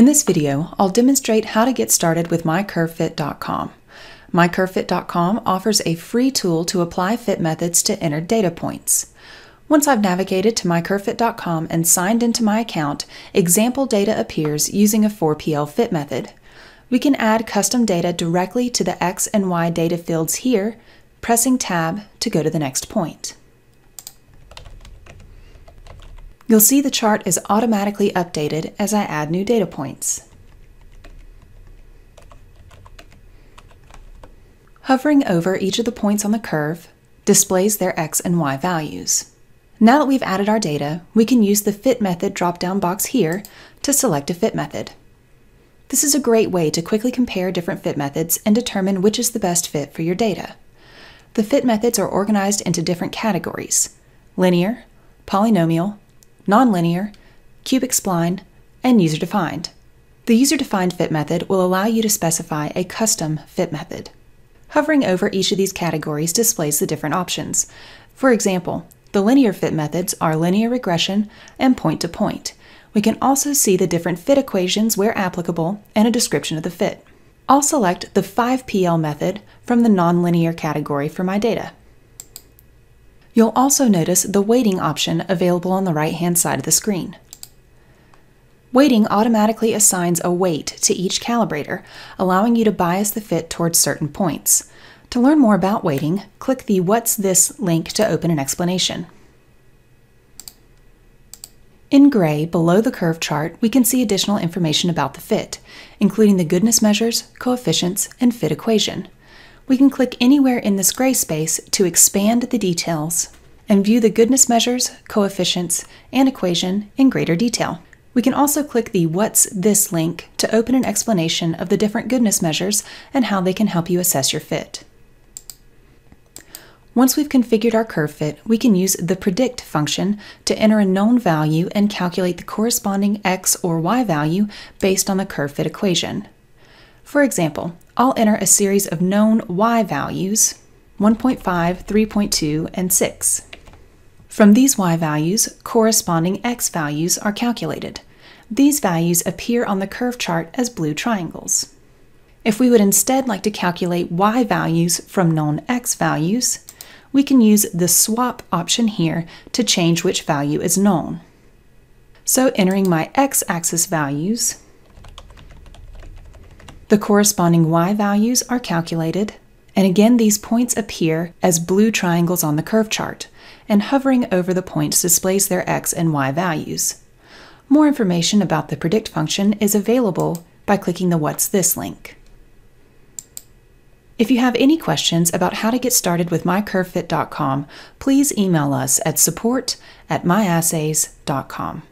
In this video, I'll demonstrate how to get started with mycurvefit.com. MyCurveFit.com offers a free tool to apply fit methods to enter data points. Once I've navigated to mycurvefit.com and signed into my account, example data appears using a 4PL fit method. We can add custom data directly to the X and Y data fields here, pressing Tab to go to the next point. You'll see the chart is automatically updated as I add new data points. Hovering over each of the points on the curve displays their x and y values. Now that we've added our data, we can use the Fit Method drop-down box here to select a fit method. This is a great way to quickly compare different fit methods and determine which is the best fit for your data. The fit methods are organized into different categories linear, polynomial, nonlinear, cubic spline, and user defined. The user defined fit method will allow you to specify a custom fit method. Hovering over each of these categories displays the different options. For example, the linear fit methods are linear regression and point to point. We can also see the different fit equations where applicable and a description of the fit. I'll select the 5PL method from the nonlinear category for my data. You'll also notice the weighting option available on the right-hand side of the screen. Weighting automatically assigns a weight to each calibrator, allowing you to bias the fit towards certain points. To learn more about weighting, click the What's This link to open an explanation. In gray, below the curve chart, we can see additional information about the fit, including the goodness measures, coefficients, and fit equation we can click anywhere in this gray space to expand the details and view the goodness measures, coefficients, and equation in greater detail. We can also click the What's This link to open an explanation of the different goodness measures and how they can help you assess your fit. Once we've configured our curve fit, we can use the predict function to enter a known value and calculate the corresponding x or y value based on the curve fit equation. For example, I'll enter a series of known y values 1.5, 3.2, and 6. From these y values, corresponding x values are calculated. These values appear on the curve chart as blue triangles. If we would instead like to calculate y values from known x values, we can use the swap option here to change which value is known. So entering my x-axis values, the corresponding y values are calculated, and again these points appear as blue triangles on the curve chart, and hovering over the points displays their x and y values. More information about the predict function is available by clicking the What's This link. If you have any questions about how to get started with mycurvefit.com, please email us at support at myassays.com.